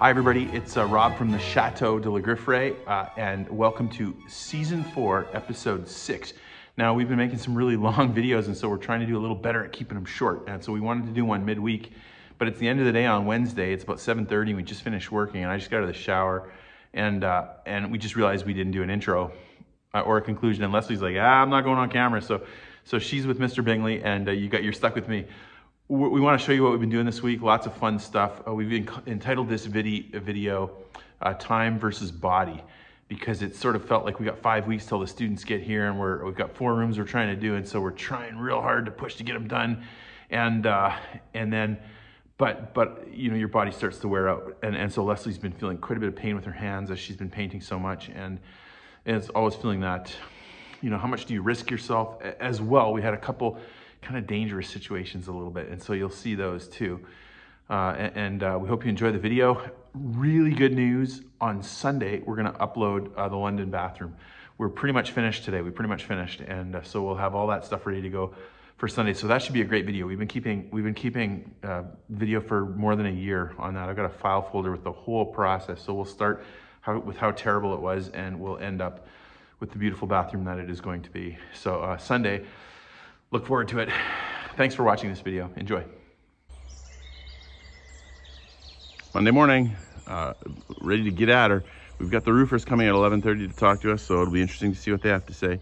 Hi, everybody. It's uh, Rob from the Chateau de la Grifferaie, uh, and welcome to season four, episode six. Now, we've been making some really long videos, and so we're trying to do a little better at keeping them short. And so we wanted to do one midweek, but it's the end of the day on Wednesday. It's about 7.30, and we just finished working, and I just got out of the shower, and, uh, and we just realized we didn't do an intro uh, or a conclusion. And Leslie's like, ah, I'm not going on camera. So, so she's with Mr. Bingley, and uh, you got, you're stuck with me we want to show you what we've been doing this week. Lots of fun stuff. Uh, we've entitled this video, video uh, "Time versus Body" because it sort of felt like we got five weeks till the students get here, and we're we've got four rooms we're trying to do, and so we're trying real hard to push to get them done, and uh, and then. But, but you know your body starts to wear out and, and so Leslie's been feeling quite a bit of pain with her hands as she's been painting so much and, and it's always feeling that you know how much do you risk yourself as well we had a couple kind of dangerous situations a little bit. And so you'll see those too. Uh, and, and uh, we hope you enjoy the video. Really good news on Sunday, we're gonna upload uh, the London bathroom. We're pretty much finished today. We pretty much finished. And uh, so we'll have all that stuff ready to go for Sunday. So that should be a great video. We've been keeping, we've been keeping uh, video for more than a year on that. I've got a file folder with the whole process. So we'll start how, with how terrible it was and we'll end up with the beautiful bathroom that it is going to be. So uh, Sunday, Look forward to it. Thanks for watching this video. Enjoy. Monday morning, uh, ready to get at her. We've got the roofers coming at 11.30 to talk to us, so it'll be interesting to see what they have to say.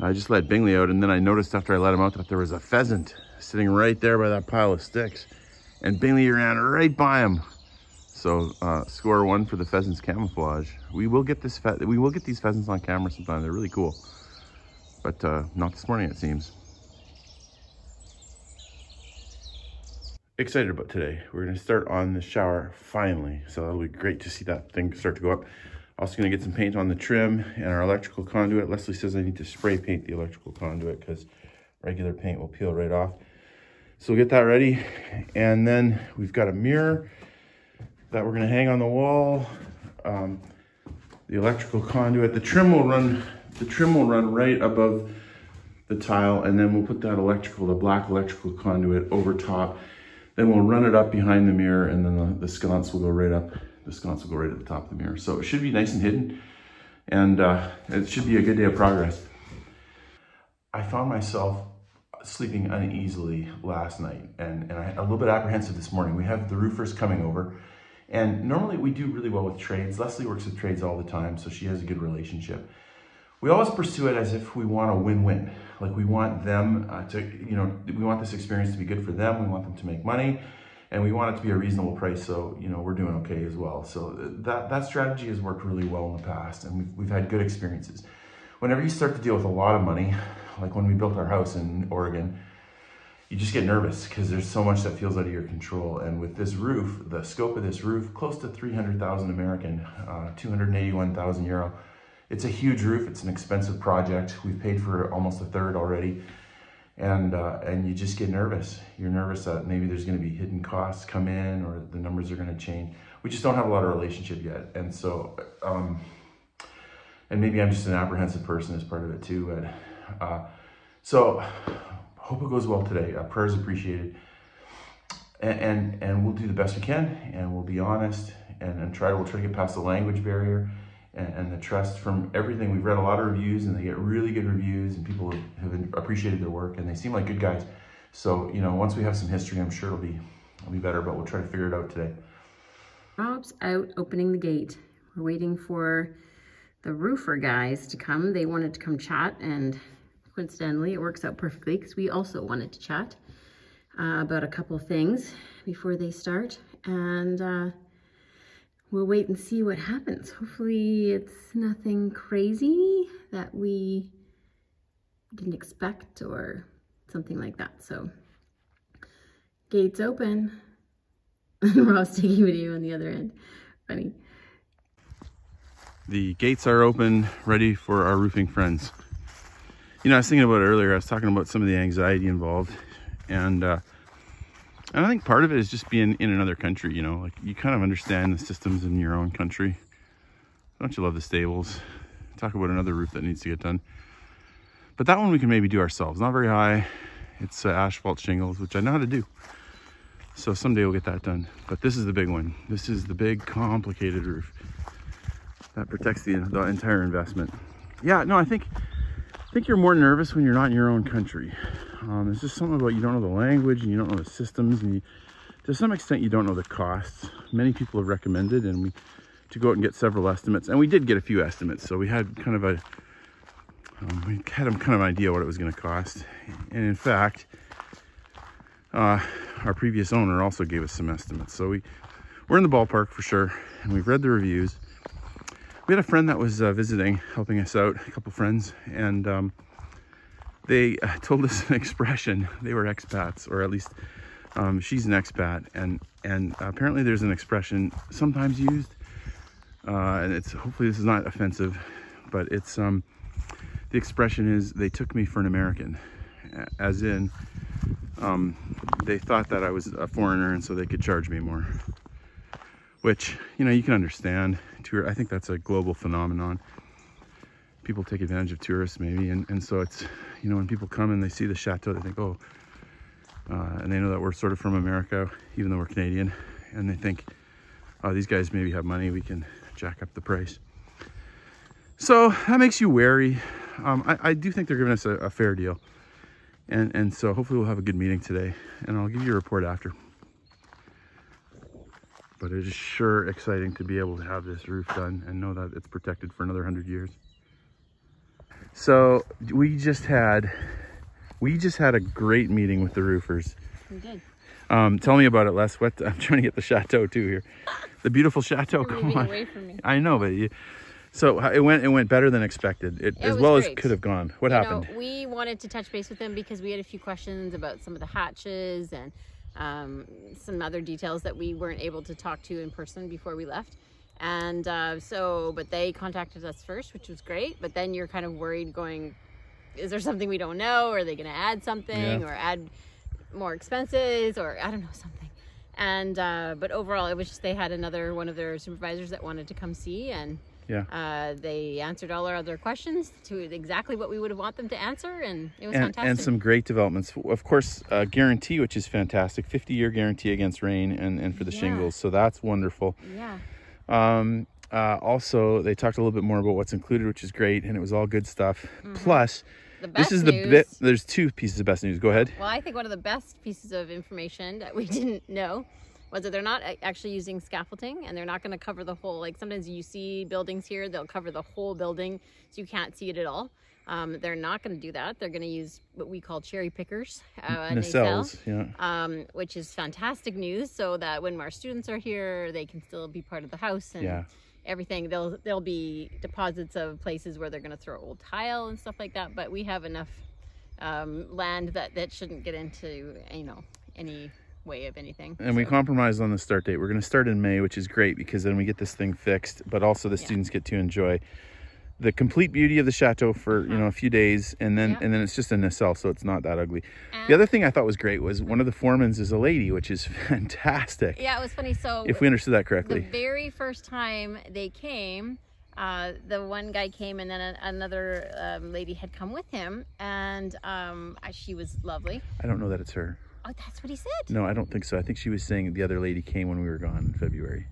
I just let Bingley out, and then I noticed after I let him out that there was a pheasant sitting right there by that pile of sticks. And Bingley ran right by him. So uh, score one for the pheasant's camouflage. We will get this we will get these pheasants on camera sometime. They're really cool, but uh, not this morning it seems. Excited about today. We're gonna start on the shower finally. So that'll be great to see that thing start to go up. Also gonna get some paint on the trim and our electrical conduit. Leslie says I need to spray paint the electrical conduit because regular paint will peel right off. So we'll get that ready. And then we've got a mirror that we're gonna hang on the wall. Um, the electrical conduit, the trim will run, the trim will run right above the tile and then we'll put that electrical, the black electrical conduit over top then we'll run it up behind the mirror and then the, the sconce will go right up. The sconce will go right at the top of the mirror. So it should be nice and hidden and uh, it should be a good day of progress. I found myself sleeping uneasily last night and, and I, a little bit apprehensive this morning. We have the roofers coming over and normally we do really well with trades. Leslie works with trades all the time, so she has a good relationship we always pursue it as if we want a win-win. Like we want them uh, to, you know, we want this experience to be good for them. We want them to make money and we want it to be a reasonable price. So, you know, we're doing okay as well. So uh, that, that strategy has worked really well in the past and we've, we've had good experiences. Whenever you start to deal with a lot of money, like when we built our house in Oregon, you just get nervous because there's so much that feels out of your control. And with this roof, the scope of this roof, close to 300,000 American, uh, 281,000 euro, it's a huge roof. It's an expensive project. We've paid for almost a third already. And, uh, and you just get nervous. You're nervous that maybe there's gonna be hidden costs come in or the numbers are gonna change. We just don't have a lot of relationship yet. And so, um, and maybe I'm just an apprehensive person as part of it too. But uh, so hope it goes well today. Uh, prayers appreciated. And, and, and we'll do the best we can and we'll be honest and, and try to, we'll try to get past the language barrier and, and, the trust from everything. We've read a lot of reviews and they get really good reviews and people have, have appreciated their work and they seem like good guys. So, you know, once we have some history, I'm sure it'll be, it'll be better, but we'll try to figure it out today. Rob's out opening the gate. We're waiting for the roofer guys to come. They wanted to come chat and coincidentally it works out perfectly because we also wanted to chat uh, about a couple things before they start. And uh, we'll wait and see what happens. Hopefully it's nothing crazy that we didn't expect or something like that. So gates open. Ross taking video on the other end. Funny. The gates are open, ready for our roofing friends. You know, I was thinking about earlier. I was talking about some of the anxiety involved. And uh, and I think part of it is just being in another country, you know, like you kind of understand the systems in your own country. Don't you love the stables? Talk about another roof that needs to get done. But that one we can maybe do ourselves. Not very high. It's uh, asphalt shingles, which I know how to do. So someday we'll get that done. But this is the big one. This is the big complicated roof that protects the, the entire investment. Yeah, no, I think I think you're more nervous when you're not in your own country. Um, it's just something about you don't know the language and you don't know the systems and you, to some extent you don't know the costs. Many people have recommended and we to go out and get several estimates and we did get a few estimates. So we had kind of a um, we had kind of an idea what it was going to cost. And in fact, uh, our previous owner also gave us some estimates. So we we're in the ballpark for sure and we've read the reviews we had a friend that was uh, visiting, helping us out, a couple friends, and um, they uh, told us an expression. They were expats, or at least um, she's an expat, and and apparently there's an expression sometimes used, uh, and it's hopefully this is not offensive, but it's um, the expression is they took me for an American, as in um, they thought that I was a foreigner, and so they could charge me more. Which you know you can understand. Tour i think that's a global phenomenon. People take advantage of tourists maybe and, and so it's you know when people come and they see the chateau they think oh uh, and they know that we're sort of from america even though we're canadian and they think oh these guys maybe have money we can jack up the price. So that makes you wary. Um, I, I, do think they're giving us a, a fair deal. And and so hopefully we'll have a good meeting today and i'll give you a report after. But it is sure exciting to be able to have this roof done and know that it's protected for another 100 years. So we just had, we just had a great meeting with the roofers. We did. Um, tell me about it, Les. What I'm trying to get the chateau too here. The beautiful chateau. You're Come on. Away from me. I know, but you, so it went it went better than expected. It, as well great. as could have gone. What you happened? Know, we wanted to touch base with them because we had a few questions about some of the hatches and um, some other details that we weren't able to talk to in person before we left. And uh, so, but they contacted us first, which was great. But then you're kind of worried going, is there something we don't know? Are they going to add something yeah. or add more expenses or I don't know, something. And, uh, but overall, it was just they had another one of their supervisors that wanted to come see and yeah. Uh, they answered all our other questions to exactly what we would have want them to answer, and it was and, fantastic. And some great developments. Of course, uh, guarantee, which is fantastic 50 year guarantee against rain and, and for the yeah. shingles. So that's wonderful. Yeah. Um, uh, also, they talked a little bit more about what's included, which is great, and it was all good stuff. Mm-hmm. Plus, this is the bit. There's two pieces of best news. Go ahead. Well, I think one of the best pieces of information that we didn't know was that they're not actually using scaffolding and they're not going to cover the whole like sometimes you see buildings here they'll cover the whole building so you can't see it at all um, they're not going to do that they're going to use what we call cherry pickers uh, nacelles, yeah. Um, which is fantastic news so that when our students are here they can still be part of the house and yeah. everything there'll there'll be deposits of places where they're going to throw old tile and stuff like that but we have enough um, land that that shouldn't get into you know any way of anything. And so. we compromised on the start date. We're going to start in May, which is great because then we get this thing fixed, but also the yeah. students get to enjoy the complete beauty of the chateau for you uh-huh. know a few days and then and then it's just a nacelle so it's not that ugly and the other thing i thought was great was one of the foremans is a lady which is fantastic yeah it was funny so if we understood that correctly the very first time they came uh, the one guy came and then a, another um, lady had come with him and um, she was lovely i don't know that it's her Oh, that's what he said. No, I don't think so. I think she was saying the other lady came when we were gone in February.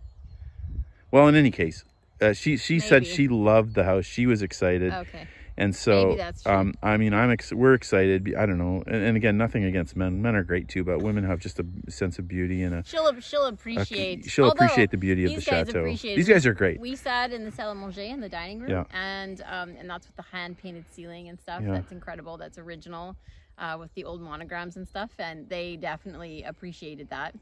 Well, in any case, uh, she she Maybe. said she loved the house. She was excited. Okay. And so, um, I mean, I'm ex- we're excited. I don't know, and, and, again, nothing against men. Men are great too, but women have just a sense of beauty and a. She'll she'll appreciate. A, she'll appreciate the beauty of the chateau. These guys are great. We sat in the salle à manger in the dining room, yeah. and um, and that's with the hand painted ceiling and stuff. Yeah. That's incredible. That's original uh, with the old monograms and stuff, and they definitely appreciated that.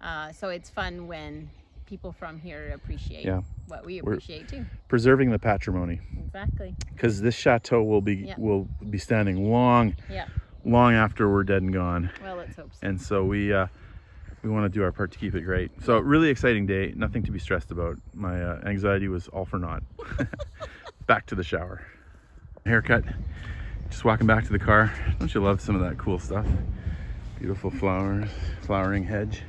Uh, so it's fun when people from here appreciate yeah. What we appreciate We're too. Preserving the patrimony. Exactly. Because this chateau will be yeah. will be standing long, yeah. long after we're dead and gone. Well, let's hope so. And so we uh, we want to do our part to keep it great. So really exciting day. Nothing to be stressed about. My uh, anxiety was all for naught. Back to the shower. Haircut. Just walking back to the car. Don't you love some of that cool stuff? Beautiful flowers, flowering hedge.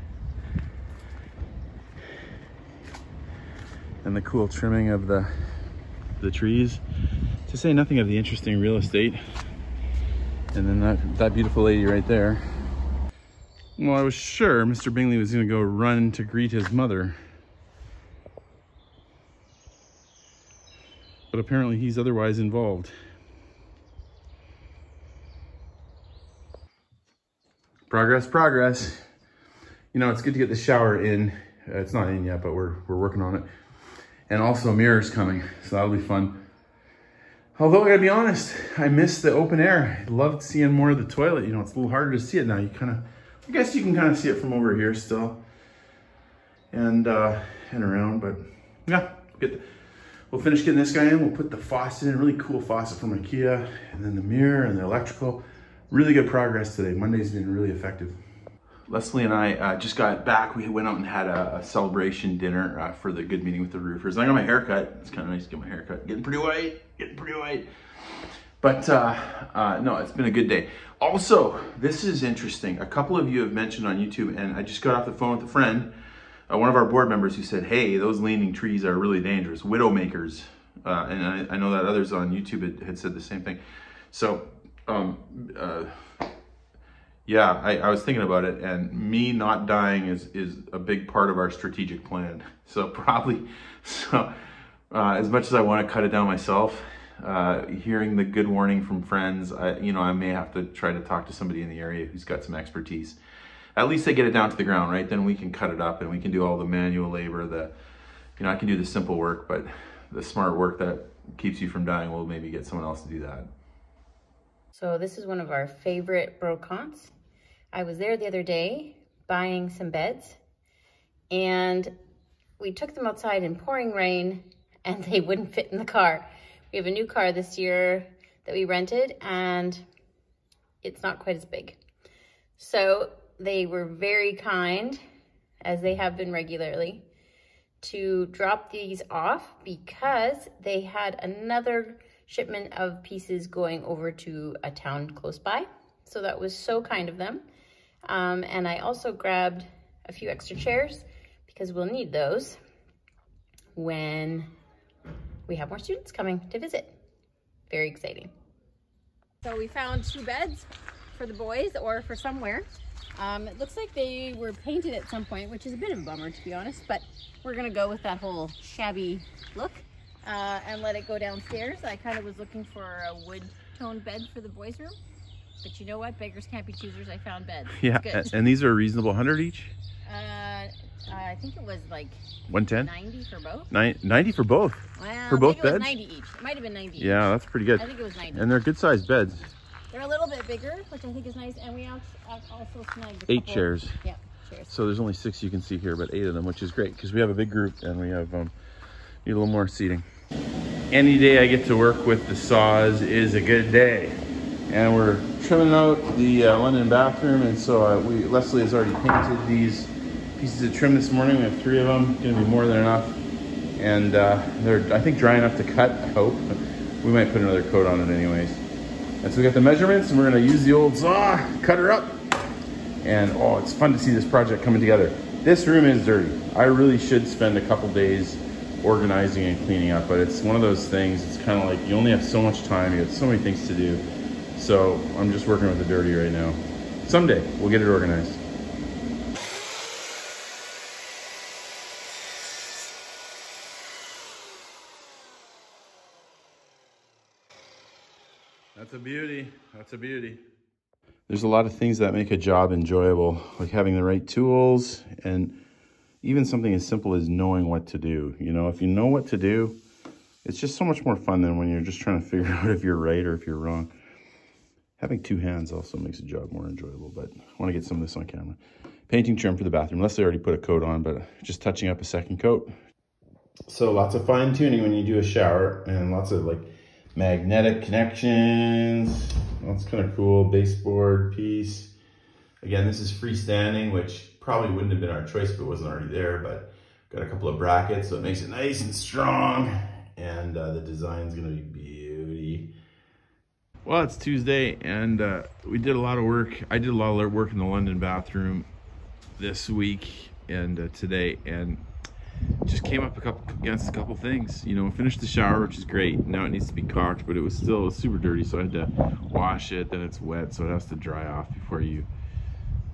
And the cool trimming of the, the trees. To say nothing of the interesting real estate. And then that, that beautiful lady right there. Well, I was sure Mr. Bingley was going to go run to greet his mother. But apparently he's otherwise involved. Progress, progress. You know, it's good to get the shower in. Uh, it's not in yet, but we're, we're working on it. And also mirrors coming, so that'll be fun. Although I gotta be honest, I miss the open air. I loved seeing more of the toilet. You know, it's a little harder to see it now. You kind of, I guess you can kind of see it from over here still. And, uh, and around, but yeah, get the, we'll finish getting this guy in. We'll put the faucet in, really cool faucet from Ikea, and then the mirror and the electrical. Really good progress today. Monday's been really effective. Leslie and I uh, just got back. We went out and had a, a celebration dinner uh, for the good meeting with the roofers. I got my haircut. It's kind of nice to get my haircut. Getting pretty white, getting pretty white. But uh, uh, no, it's been a good day. Also, this is interesting. A couple of you have mentioned on YouTube, and I just got off the phone with a friend, uh, one of our board members who said, hey, those leaning trees are really dangerous, widowmakers. Uh, and I, I, know that others on YouTube had, had said the same thing. So um, yeah, I, I, was thinking about it, and me not dying is is a big part of our strategic plan. So probably, so uh, as much as I want to cut it down myself, uh, hearing the good warning from friends, I, you know, I may have to try to talk to somebody in the area who's got some expertise. At least they get it down to the ground, right? Then we can cut it up and we can do all the manual labor. The, you know, I can do the simple work, but the smart work that keeps you from dying, will maybe get someone else to do that. So this is one of our favorite brocantes. I was there the other day buying some beds and we took them outside in pouring rain and they wouldn't fit in the car. We have a new car this year that we rented and it's not quite as big. So they were very kind, as they have been regularly, to drop these off because they had another shipment of pieces going over to a town close by. So that was so kind of them. Um, and I also grabbed a few extra chairs because we'll need those when we have more students coming to visit. Very exciting. So we found two beds for the boys or for somewhere. Um, it looks like they were painted at some point, which is a bit of a bummer to be honest, but we're gonna go with that whole shabby look uh, and let it go downstairs. I kind of was looking for a wood tone bed for the boys' room. But you know what? Beggars can't be choosers. I found beds. Yeah, and these are a reasonable 100 each? Uh, I think it was like 110? 90 for both. Nine, 90 for both? Well, for both beds? 90 each. It might have been 90 Yeah, that's pretty good. I think it was 90. And they're good sized beds. They're a little bit bigger, which I think is nice. And we also snagged Eight chairs. Yeah, chairs. So there's only six you can see here, but eight of them, which is great because we have a big group and we have um, need a little more seating. Any day I get to work with the saws is a good day. And we're trimming out the uh, London bathroom. And so uh, we Leslie has already painted these pieces of trim this morning. We have three of them, gonna be more than enough. And uh, they're, I think, dry enough to cut, I hope. We might put another coat on it anyways. And so we got the measurements and we're gonna use the old saw, cut her up. And oh, it's fun to see this project coming together. This room is dirty. I really should spend a couple days organizing and cleaning up, but it's one of those things, it's kind of like you only have so much time, you have so many things to do. So I'm just working with the dirty right now. Someday we'll get it organized. That's a beauty. That's a beauty. There's a lot of things that make a job enjoyable, like having the right tools and even something as simple as knowing what to do. You know, if you know what to do, it's just so much more fun than when you're just trying to figure out if you're right or if you're wrong. Having two hands also makes a job more enjoyable, but I want to get some of this on camera. Painting trim for the bathroom. Leslie already put a coat on, but just touching up a second coat. So lots of fine tuning when you do a shower and lots of like magnetic connections. That's kind of cool. Baseboard piece. Again, this is freestanding, which probably wouldn't have been our choice if it wasn't already there, but got a couple of brackets, so it makes it nice and strong. And uh, the design's gonna be beauty. Well, it's Tuesday, and uh, we did a lot of work. I did a lot of work in the London bathroom this week and uh, today, and just came up a couple against a couple things. You know, finished the shower, which is great. Now it needs to be caulked, but it was still super dirty, so I had to wash it. Then it's wet, so it has to dry off before you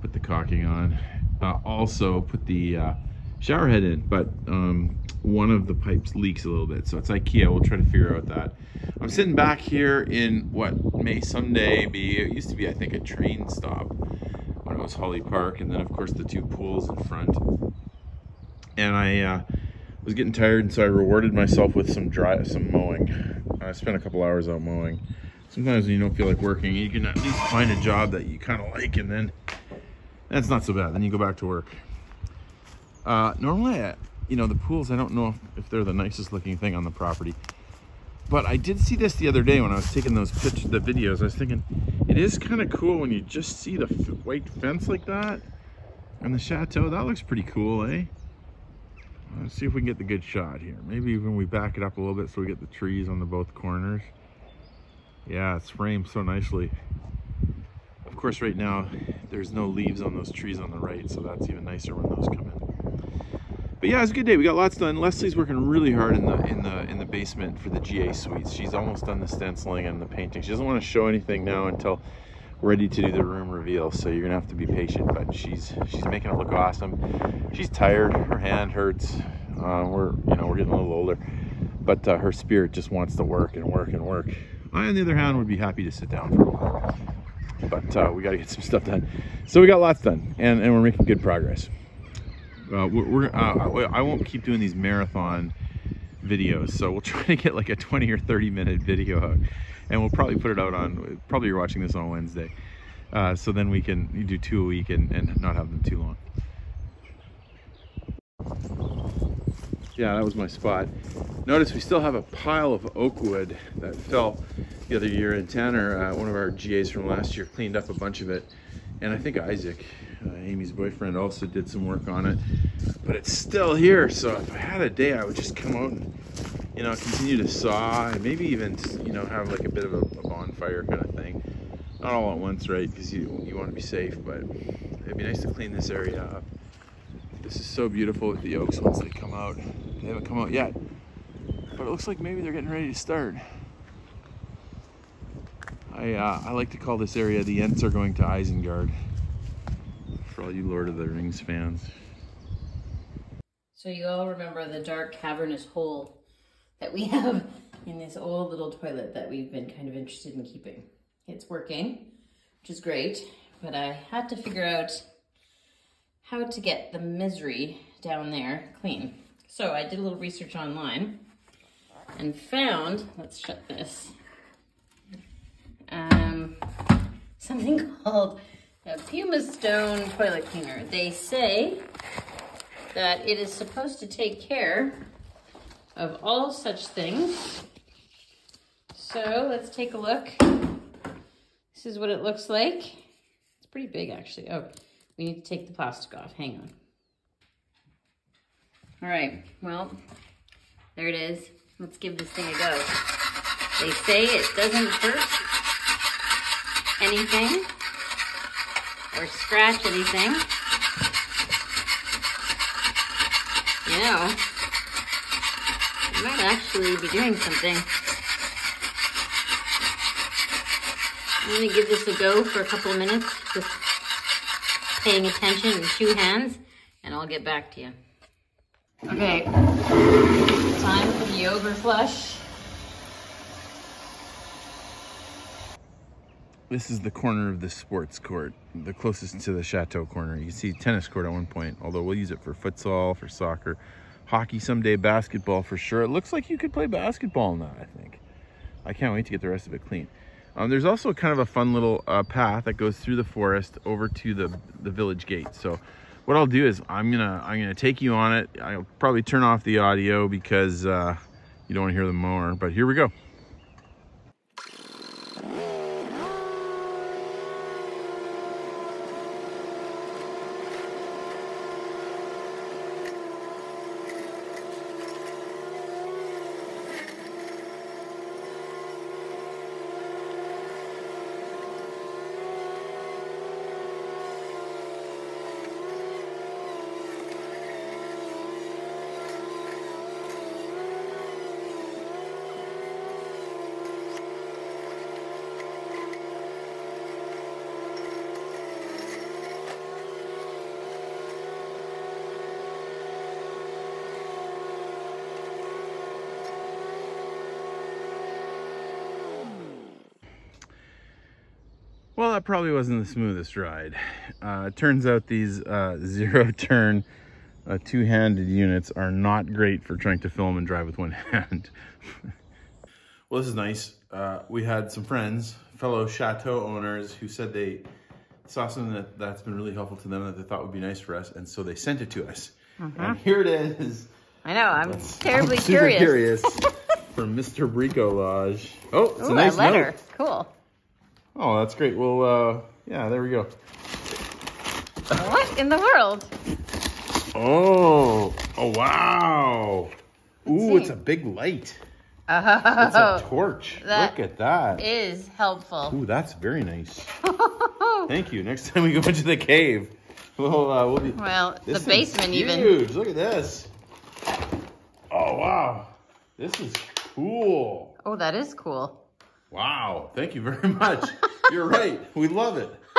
put the caulking on. Uh, also put the uh, shower head in, but um, one of the pipes leaks a little bit. So it's IKEA. We'll try to figure out that. I'm sitting back here in what may someday be, it used to be, I think, a train stop when it was Holly Park. And then, of course, the two pools in front. And I uh, was getting tired, and so I rewarded myself with some dry, some mowing. I spent a couple hours out mowing. Sometimes when you don't feel like working, you can at least find a job that you kind of like, and then that's not so bad. Then you go back to work. Uh, normally, I, you know, the pools, I don't know if, they're the nicest looking thing on the property. But I did see this the other day when I was taking those pictures, the videos. I was thinking, it is kind of cool when you just see the white fence like that. And the chateau, that looks pretty cool, eh? Let's see if we can get the good shot here. Maybe even we back it up a little bit so we get the trees on the both corners. Yeah, it's framed so nicely. Course, right now, there's no leaves on those trees on the right, so that's even nicer when those come in. But yeah, it's a good day. We got lots done. Leslie's working really hard in the in the in the basement for the GA suites. She's almost done the stenciling and the painting. She doesn't want to show anything now until ready to do the room reveal so you're gonna have to be patient but she's she's making it look awesome she's tired her hand hurts uh, we're you know we're getting a little older but uh, her spirit just wants to work and work and work I on the other hand would be happy to sit down for a while but uh, we got to get some stuff done. So we got lots done and, and we're making good progress. Uh, we're, we're uh, I won't keep doing these marathon videos so we'll try to get like a 20 or 30 minute video out. And we'll probably put it out on probably you're watching this on wednesday. Uh, so then we can do two a week and, and not have them too long. Yeah that was my spot. Notice we still have a pile of oak wood that fell the other year and tanner uh, one of our gas from last year cleaned up a bunch of it and i think isaac uh, amy's boyfriend also did some work on it but it's still here so if i had a day i would just come out and you know, continue to saw and maybe even, you know, have like a bit of a, a bonfire kind of thing. Not all at once, right? Because you, you want to be safe, but it'd be nice to clean this area up. This is so beautiful with the oaks once they come out. They haven't come out yet, but it looks like maybe they're getting ready to start. I, uh, I like to call this area the Ents are going to Isengard. For all you Lord of the Rings fans. So you all remember the dark cavernous hole that we have in this old little toilet that we've been kind of interested in keeping. It's working, which is great, but I had to figure out how to get the misery down there clean. So I did a little research online and found, let's shut this, something called a Puma Stone toilet cleaner. They say that it is supposed to take care of all such things. So let's take a look. This is what it looks like. It's pretty big actually. Oh, we need to take the plastic off. Hang on. All right, well, there it is. Let's give this thing a go. They say it doesn't hurt anything or scratch anything. You know, might actually be doing something. I'm gonna give this a go for a couple of minutes, just paying attention in two hands, and I'll get back to you. Okay, time for the overflush. This is the corner of the sports court, the closest to the chateau corner. You see tennis court at one point, although we'll use it for futsal, for soccer, hockey someday, basketball for sure. It looks like you could play basketball that, I think. I can't wait to get the rest of it clean. Um, there's also kind of a fun little uh, path that goes through the forest over to the, the village gate. So what I'll do is I'm gonna I'm gonna take you on it. I'll probably turn off the audio because uh, you don't want to hear the mower. But here we go. Well, that probably wasn't the smoothest ride. Uh, it turns out these uh, zero turn uh, two-handed units are not great for trying to film and drive with one hand. well, this is nice. Uh, we had some friends, fellow chateau owners, who said they saw something that, that's been really helpful to them that they thought would be nice for us, and so they sent it to us. And here it is. I know, I'm Let's- terribly I'm super curious. curious. from Mr. Bricolage. Oh, it's Ooh, a nice a letter. note. Cool. Oh, that's great. Well, uh, yeah, there we go. what in the world? Oh, oh wow. Ooh, see. it's a big light. It's Oh, a torch. Look at that. is helpful. Ooh, that's very nice. Thank you. Next time we go into the cave, we'll, uh, we'll be. Well, the basement even. Huge. Look at this. Oh wow, this is cool. Oh, that is cool. Wow, thank you very much. You're right. We love it.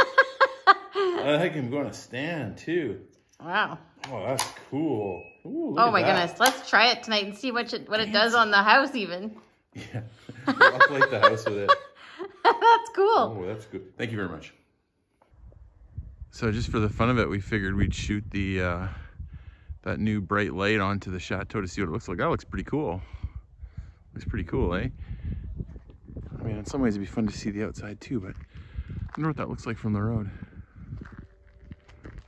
I think I'm going to stand too. Wow. Oh, that's cool. Ooh, Oh my that. goodness. Let's try it tonight and see what it, what it does on the house even. Yeah. I'll light the house with it. That's cool. Oh, that's good. Thank you very much. So just for the fun of it, we figured we'd shoot the uh, that new bright light onto the chateau to see what it looks like. That looks pretty cool. Looks pretty cool, eh? Mean, in some ways it'd be fun to see the outside too, but I wonder what that looks like from the road.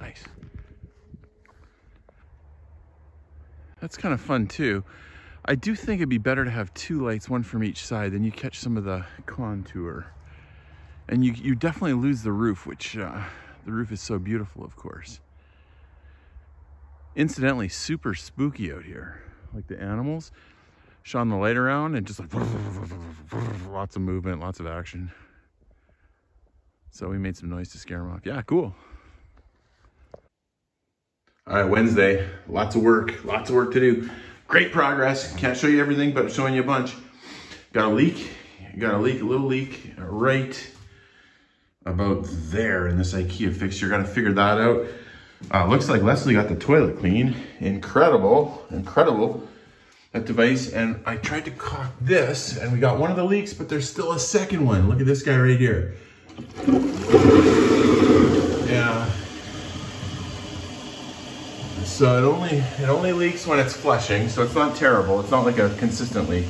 Nice. That's kind of fun too. I do think it'd be better to have two lights, one from each side, then you catch some of the contour. And you, you definitely lose the roof, which uh, the roof is so beautiful, of course. Incidentally, super spooky out here. Like the animals, shone the light around and just like lots of movement, lots of action. So we made some noise to scare them off. Yeah, cool. All right, Wednesday, lots of work, lots of work to do. Great progress. Can't show you everything, but I'm showing you a bunch. Got a leak, got a leak, a little leak right about there in this IKEA fixture. Got to figure that out. Uh, looks like Leslie got the toilet clean. Incredible, incredible that device. And I tried to cock this, and we got one of the leaks, but there's still a second one. Look at this guy right here. Yeah. So it only it only leaks when it's flushing, so it's not terrible. It's not like a consistent leak,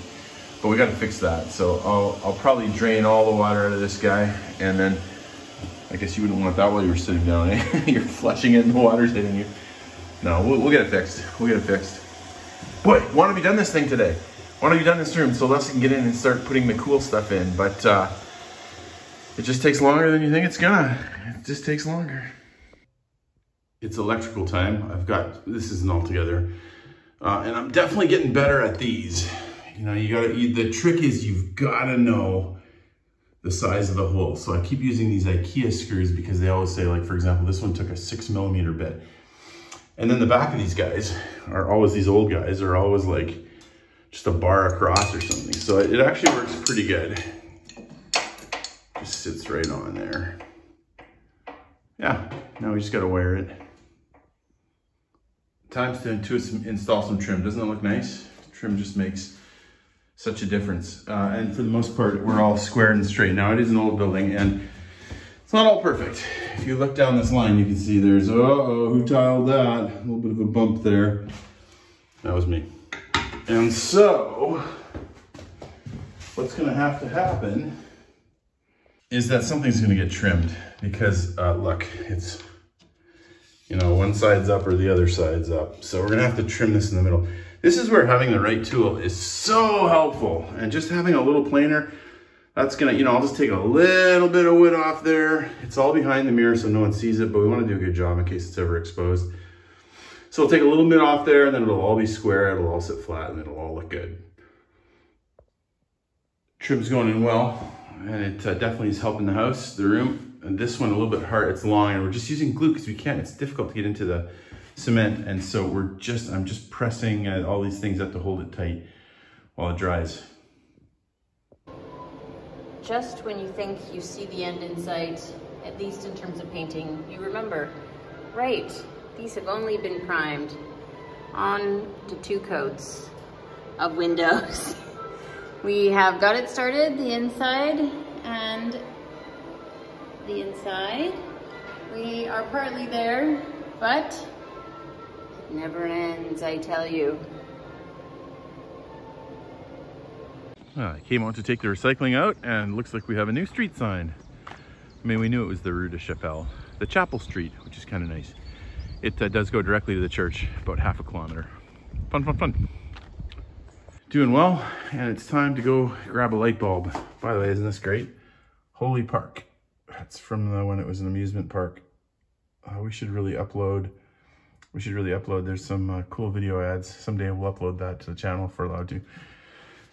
but we got to fix that. So I'll I'll probably drain all the water out of this guy, and then I guess you wouldn't want that while you were sitting down. Eh? You're flushing it, and the water's hitting you. No, we'll, we'll get it fixed. We'll get it fixed. Boy, why don't we done this thing today. Why don't we done this room so Leslie can get in and start putting the cool stuff in, but uh, it just takes longer than you think it's gonna. It just takes longer. It's electrical time. I've got, this isn't all together. Uh, and I'm definitely getting better at these. You know, you gotta, you, the trick is you've gotta know the size of the hole. So I keep using these IKEA screws because they always say, like, for example, this one took a six millimeter bit. And then the back of these guys are always, these old guys are always like just a bar across or something. So it, actually works pretty good. Just sits right on there. Yeah, now we just gotta wire it. Time to, to install some trim. Doesn't it look nice? Trim just makes such a difference. Uh, and for the most part, we're all squared and straight. Now it is an old building and it's not all perfect. If you look down this line, you can see there's, uh-oh, who tiled that? A little bit of a bump there. That was me. And so, what's gonna have to happen is that something's gonna get trimmed because, uh, look, it's, you know, one side's up or the other side's up. So we're gonna have to trim this in the middle. This is where having the right tool is so helpful. And just having a little planer, that's gonna, you know, I'll just take a little bit of wood off there. It's all behind the mirror so no one sees it, but we wanna do a good job in case it's ever exposed. So we'll take a little bit off there and then it'll all be square, it'll all sit flat and it'll all look good. Trim's going in well and it uh, definitely is helping the house, the room. And this one a little bit hard, it's long and we're just using glue because we can't, it's difficult to get into the cement. And so we're just, I'm just pressing uh, all these things up to hold it tight while it dries. Just when you think you see the end in sight, at least in terms of painting, you remember, right, these have only been primed on to two coats of windows. we have got it started, the inside, and the inside. We are partly there, but it never ends, I tell you. Uh, I came out to take the recycling out and looks like we have a new street sign. I mean, we knew it was the Rue de Chapelle, the Chapel Street, which is kind of nice. It uh, does go directly to the church, about half a kilometer. Fun, fun, fun. Doing well, and it's time to go grab a light bulb. By the way, isn't this great? Holy Park. That's from the, when it was an amusement park. Uh, we should really upload, we should really upload, there's some uh, cool video ads. Someday we'll upload that to the channel if we're allowed to.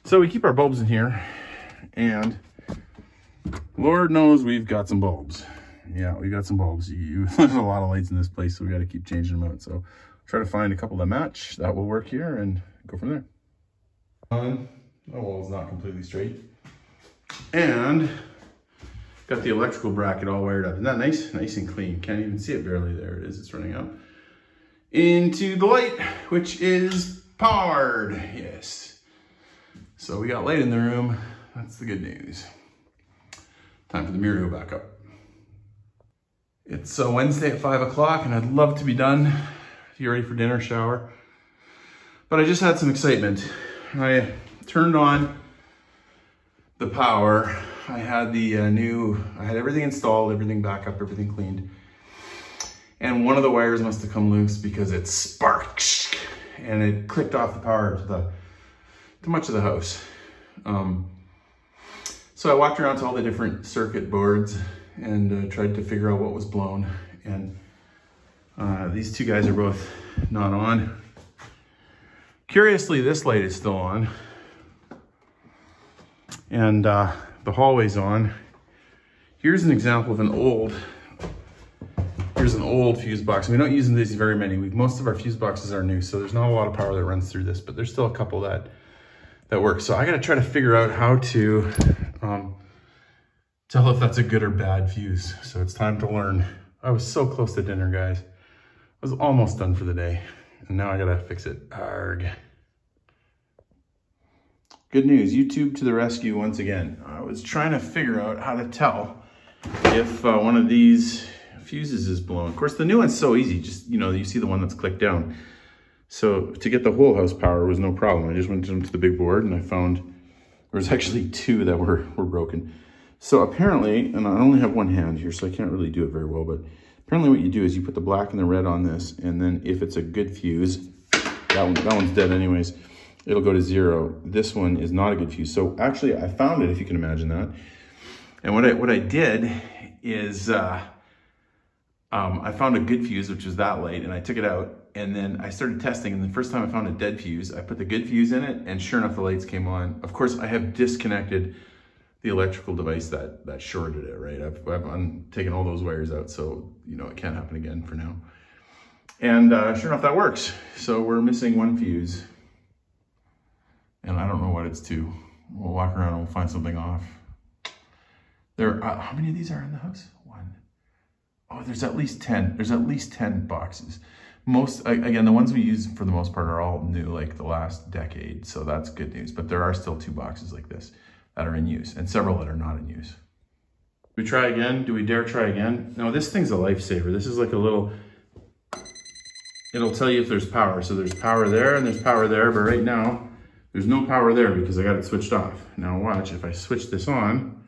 So we keep our bulbs in here and Lord knows we've got some bulbs. Yeah, we got some bulbs. You, there's a lot of lights in this place, so we got to keep changing them out. So try to find a couple that match. That will work here and go from there. On, the wall's not completely straight. And got the electrical bracket all wired up. Isn't that nice? Nice and clean. Can't even see it barely. There it is. It's running up. Into the light, which is powered. Yes. So we got light in the room. That's the good news. Time for the mirror to go back up. It's uh, Wednesday at five o'clock and I'd love to be done. If you're ready for dinner, shower? But I just had some excitement. I turned on the power. I had the uh, new, I had everything installed, everything back up, everything cleaned. And one of the wires must have come loose because it sparked and it clicked off the power to the to much of the house. Um, so I walked around to all the different circuit boards and uh, tried to figure out what was blown. And uh, these two guys are both not on. Curiously, this light is still on. And uh, the hallway's on. Here's an example of an old, here's an old fuse box. We don't use these very many. We, most of our fuse boxes are new, so there's not a lot of power that runs through this, but there's still a couple that, that works. So I gotta try to figure out how to um, tell if that's a good or bad fuse. So it's time to learn. I was so close to dinner, guys. I was almost done for the day. And now I gotta fix it. Arg. Good news, YouTube to the rescue once again. I was trying to figure out how to tell if uh, one of these fuses is blown. Of course, the new one's so easy. Just, you know, you see the one that's clicked down. So to get the whole house power was no problem. I just went to the big board and I found there was actually two that were, were broken. So apparently, and I only have one hand here, so I can't really do it very well, but apparently what you do is you put the black and the red on this, and then if it's a good fuse, that, one, that one's dead anyways, it'll go to zero. This one is not a good fuse. So actually, I found it, if you can imagine that. And what I, what I did is uh, um, I found a good fuse, which was that light, and I took it out, and then I started testing, and the first time I found a dead fuse, I put the good fuse in it, and sure enough, the lights came on. Of course, I have disconnected the electrical device that that shorted it, right? I've, I've taken all those wires out, so, you know, it can't happen again for now. And uh, sure enough, that works. So we're missing one fuse. And I don't know what it's to. We'll walk around and we'll find something off. There, uh, how many of these are in the house? One. Oh, there's at least 10. There's at least 10 boxes. Most, again, the ones we use for the most part are all new, like the last decade. So that's good news. But there are still two boxes like this that are in use and several that are not in use. We try again? Do we dare try again? No, this thing's a lifesaver. This is like a little, it'll tell you if there's power. So there's power there and there's power there, but right now there's no power there because I got it switched off. Now watch, if I switch this on,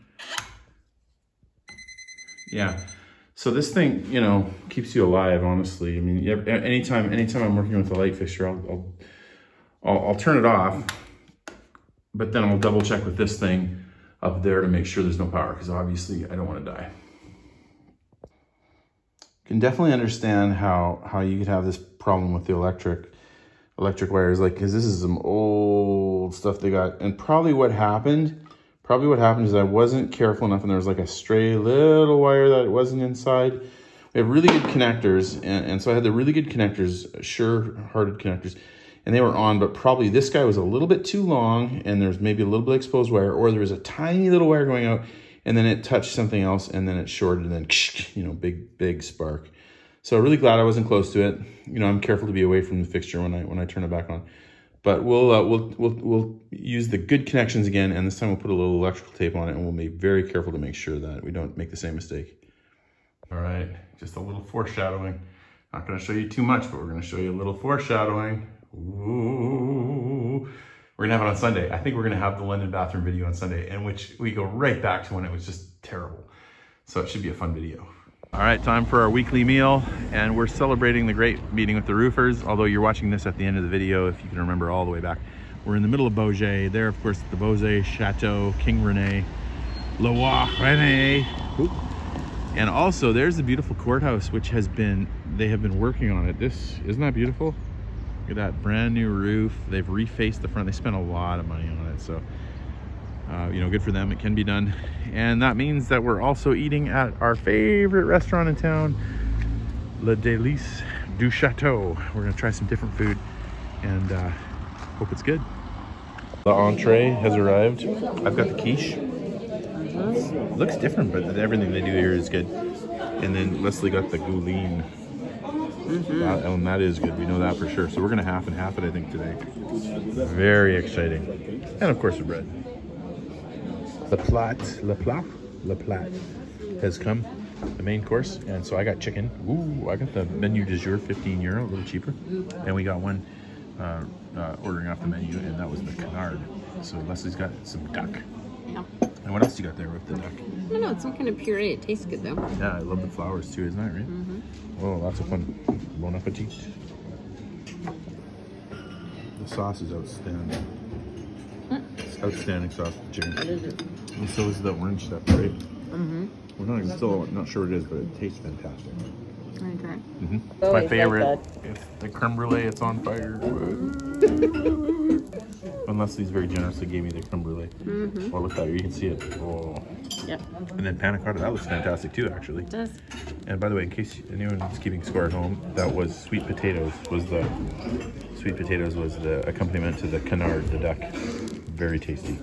yeah. So this thing, you know, keeps you alive, honestly. I mean, anytime, anytime I'm working with a light fixture, I'll, I'll, I'll, I'll turn it off but then I'll double check with this thing up there to make sure there's no power because obviously I don't want to die. Can definitely understand how how you could have this problem with the electric electric wires like because this is some old stuff they got and probably what happened probably what happened is I wasn't careful enough and there was like a stray little wire that wasn't inside. We have really good connectors and, and so I had the really good connectors, sure hearted connectors and they were on, but probably this guy was a little bit too long and there's maybe a little bit exposed wire or there was a tiny little wire going out and then it touched something else and then it shorted and then, you know, big, big spark. So really glad I wasn't close to it. You know, I'm careful to be away from the fixture when I, when I turn it back on. But we'll, uh, we'll, we'll, we'll use the good connections again and this time we'll put a little electrical tape on it and we'll be very careful to make sure that we don't make the same mistake. All right, just a little foreshadowing. Not gonna show you too much, but we're gonna show you a little foreshadowing. Ooh. We're gonna have it on Sunday. I think we're gonna have the London bathroom video on Sunday, in which we go right back to when it was just terrible. So it should be a fun video. All right, time for our weekly meal, and we're celebrating the great meeting with the roofers. Although you're watching this at the end of the video, if you can remember all the way back. We're in the middle of Baugé. There, of course, the Baugé Chateau, King Rene, Loire Rene. And also, there's the beautiful courthouse, which has been, they have been working on it. This, isn't that beautiful? Look at that brand new roof. They've refaced the front. They spent a lot of money on it. So, uh, you know, good for them. It can be done. And that means that we're also eating at our favorite restaurant in town, Le Délice du Chateau. We're gonna try some different food and uh, hope it's good. The entree has arrived. I've got the quiche. Looks different, but everything they do here is good. And then Leslie got the goulin. That, and that is good. We know that for sure. So we're gonna half and half it, I think, today. Very exciting. And of course the bread. The plat, le plat, le plat has come, the main course. And so I got chicken. Ooh, I got the menu du jour, 15 euro, a little cheaper. And we got one uh, uh, ordering off the menu, and that was the canard. So Leslie's got some duck. Yeah. And what else you got there with the duck? I don't know, it's some kind of puree. It tastes good though. Yeah, I love the flowers too, isn't that right? Mm-hmm. Oh, lots of fun. Bon appetit. The sauce is outstanding. It's outstanding sauce chicken. What is it? And so is the orange stuff, right? Mm-hmm. We're not even still not sure what it is, but it tastes fantastic. Okay. Mm-hmm. It's Oh, my it's like favorite. It's the creme brulee. It's on fire. Unless he's very generously gave me the creme brulee. Oh, look at that! You can see it. Oh. Yep. And then panna cotta. That looks fantastic too, actually. It does. And by the way, in case anyone's keeping score at home, that was sweet potatoes. Was the sweet potatoes was the accompaniment to the canard, the duck. Very tasty,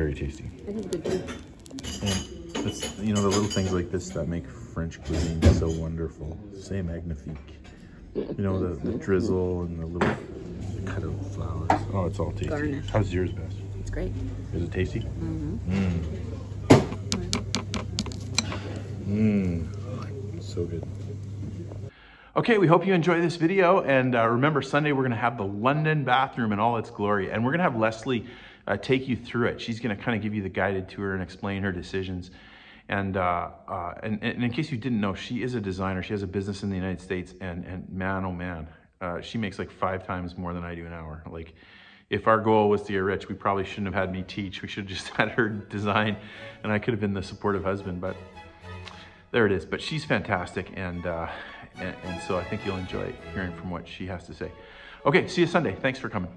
very tasty. It is good too. And it's you know the little things like this that make French cuisine so wonderful. Say magnifique. You know the, the drizzle and the little cut of flowers. Oh, it's all tasty. Garnish. How's yours, best? It's great. Is it tasty? Mm-hmm. Mmm. Mmm. So good. Okay, we hope you enjoy this video. And uh, remember, Sunday we're going to have the London bathroom in all its glory. And we're going to have Leslie uh, take you through it. She's going to kind of give you the guided tour and explain her decisions. And, uh, uh, and, and in case you didn't know, she is a designer. She has a business in the United States. And, and man, oh man, uh, she makes like five times more than I do an hour. Like, if our goal was to get rich, we probably shouldn't have had me teach. We should have just had her design, and I could have been the supportive husband. But there it is. But she's fantastic, and, uh, and and so I think you'll enjoy hearing from what she has to say. Okay, see you Sunday. Thanks for coming.